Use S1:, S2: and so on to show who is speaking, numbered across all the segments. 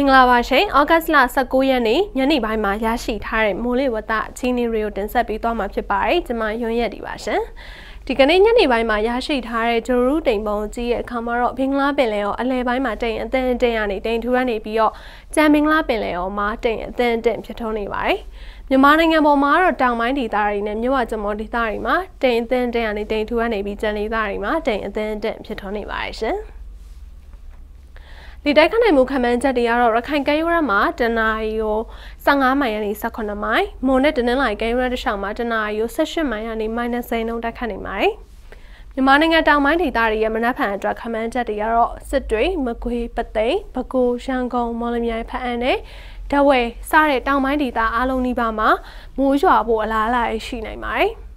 S1: င်္ဂလာပါရှင်။ဩဂတ်စ်လ19ရက်နေ့ညနေပိုင်းမှာရရှိထားတဲ့မိုးလေဝသအခြေအနေတွေကိုတင်ဆက်ပေးသွားမှာဖြစ်ပါတယ်။ကျွန်မရွံ့ရက်ဒီပါရှင်။ဒီကနေ့ညနေပိုင်းမှာရရှိထားတဲ့ဂျိုရူတိမ်ပုံကြီးရဲ့အခါမှာတော့ဘင်္ဂလားပင်လယ်ရောအလဲပိုင်းမှာတိမ်အသင်းတင်ရနေတိမ်ထူရနေပြီးတော့ကြံဘင်္ဂလားပင်လယ်ရောမှာတိမ်အသင်းတင်ဖြစ်ထွန်းနေပါတယ်။မြန်မာနိုင်ငံပေါ်မှာတော့တောင်ပိုင်းဒေသတွေနဲ့မြို့ဝကျမော်ဒေသတွေမှာတိမ်အသင်းတင်ရနေတိမ်ထူရနေပြီးကြံဒေသတွေမှာတိမ်အသင်းတင်ဖြစ်ထွန်းနေပါတယ်ရှင်။ ဒီတိုက်ခတ်နိုင်မှုခံမှန်းချက်တွေကတော့ရခိုင်ကမ်းရိုးတန်းမှာတနအီကို15မိုင်ကနေ18မိုင်မွန်နဲ့တနင်္လာရီကမ်းရိုးတန်းတစ်လျှောက်မှာတနအီကို18မိုင်ကနေ -10 နှုန်းတိုက်ခတ်နေပါတယ်မြန်မာနိုင်ငံတောင်ပိုင်းဒေသတွေရဲ့မနက်ဖြန်အတွက်ခမန်းချက်တွေကတော့စစ်တွေမကွေးပသိမ်ပဲခူးရန်ကုန်မော်လမြိုင်ဖအံနဲ့ဒဝဲစတဲ့တောင်ပိုင်းဒေသအားလုံးနီးပါးမှာမိုးရွာဖို့အလားအလာရှိနိုင်ပါတယ်။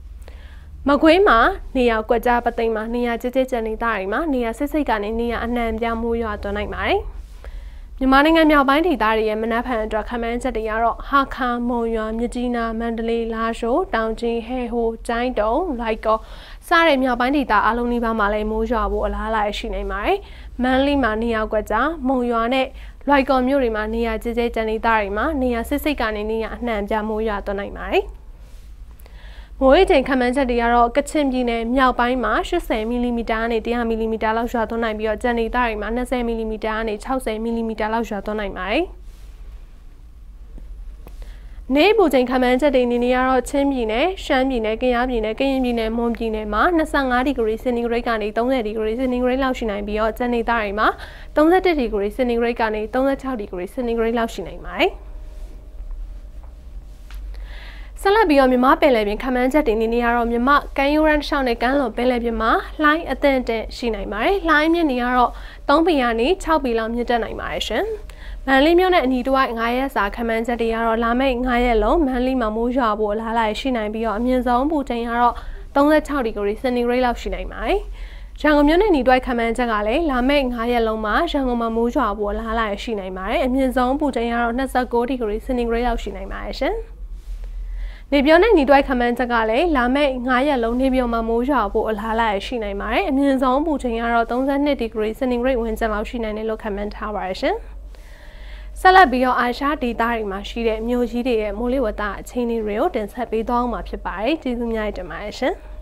S1: မကွေးမှာနေရာကွက်ကြားပသိမ်မှာနေရာကြဲကြဲကြံနေတာတွေမှာနေရာစစ်စိတ်ကနေနေရာအနှံပြမှုရွာသွန်းနိုင်ပါတယ်။မြန်မာနိုင်ငံမြောက်ပိုင်းဒေသတွေရဲ့မနက်ဖြန်အတွက်ခမန်းချက်တွေကတော့ဟာခါမုံရွာမြကြီးနားမန္တလေးလာရှိုးတောင်ကြီးဟဲဟိုကျိုင်းတုံလိုက်ကောစတဲ့မြောက်ပိုင်းဒေသအလုံးနီးပါးမှာလည်းမိုးရွာဖို့အလားအလာရှိနေပါတယ်။မန္တလေးမှာနေရာကွက်ကြားမုံရွာနဲ့လွိုက်ကော်မြို့တွေမှာနေရာကျဲကျဲကြံနေတာတွေမှာနေရာစစ်စိတ်ကနေနေရာအနှံပြမိုးရွာသွန်းနိုင်ပါတယ်။ မိုးရေချိန်ခန့်မှန်းချက်တွေကတော့ကချင်ပြည်နယ်မြောက်ပိုင်းမှာ80မီလီမီတာနဲ့100မီလီမီတာလောက်ရွာသွန်းနိုင်ပြီးတော့ကြံဒေသတွေမှာ20မီလီမီတာနဲ့60မီလီမီတာလောက်ရွာသွန်းနိုင်ပါတယ်။နေပူချိန်ခန့်မှန်းချက်တွေနေနေရတော့ချင်းပြည်နယ်၊ရှမ်းပြည်နယ်၊ကယားပြည်နယ်၊ကရင်ပြည်နယ်၊မွန်ပြည်နယ်မှာ25ဒီဂရီစင်တီဂရိတ်ကနေ30ဒီဂရီစင်တီဂရိတ်လောက်ရှိနိုင်ပြီးတော့ကျန်ဒေသတွေမှာ31ဒီဂရီစင်တီဂရိတ်ကနေ36ဒီဂရီစင်တီဂရိတ်လောက်ရှိနိုင်ပါတယ်။ ဆက်လက်ပြီးတော့မြမပင်လယ်ပြင်ခမန်းချက်တင်နေနေရတော့မြမကန်ယူရန်ရှောင်းနဲ့ကန်လွန်ပင်လယ်ပြင်မှာလှိုင်းအသင့်တက်ရှိနိုင်ပါတယ်။လှိုင်းမြင့်နေရတော့3ပင်ကနေ6ပင်လောက်မြင့်တက်နိုင်ပါတယ်ရှင်။မန်လေးမြို့နဲ့အနီးတစ်ဝိုက်9ရက်စာခမန်းချက်တွေကတော့လာမယ့်9ရက်လုံးမန်လေးမှာမိုးရွာဖို့အလားအလာရှိနိုင်ပြီးတော့အမြင့်ဆုံးပူချိန်ကတော့36ဒီဂရီစင်တီဂရိတ်လောက်ရှိနိုင်ပါတယ်။ရန်ကုန်မြို့နယ်ညီတွိုက်ခမန်းချက်ကလည်းလာမယ့်9ရက်လုံးမှာရန်ကုန်မှာမိုးရွာဖို့အလားအလာရှိနိုင်ပါတယ်။အမြင့်ဆုံးပူချိန်ကတော့29ဒီဂရီစင်တီဂရိတ်လောက်ရှိနိုင်ပါတယ်ရှင်။ နေပြောနဲ့ညီတွိုက်ခမန်းချက်ကလည်းလာမယ့်9ရက်လုံးနေပြောမှာမိုးရွာဖို့အလားအလာရှိနိုင်ပါတယ်အမြင့်ဆုံးပူချိန်ကတော့32ဒီဂရီစင်တီဂရိတ်ဝန်းကျင်လောက်ရှိနိုင်တယ်လို့ခန့်မှန်းထားပါတယ်ရှင်ဆက်လက်ပြီးတော့အာရှဒေသတွေမှာရှိတဲ့မြို့ကြီးတွေရဲ့မိုးလေဝသအခြေအနေတွေကိုတင်ဆက်ပေးသွားမှာဖြစ်ပါတယ်ကျေးဇူးများတင်ပါတယ်ရှင်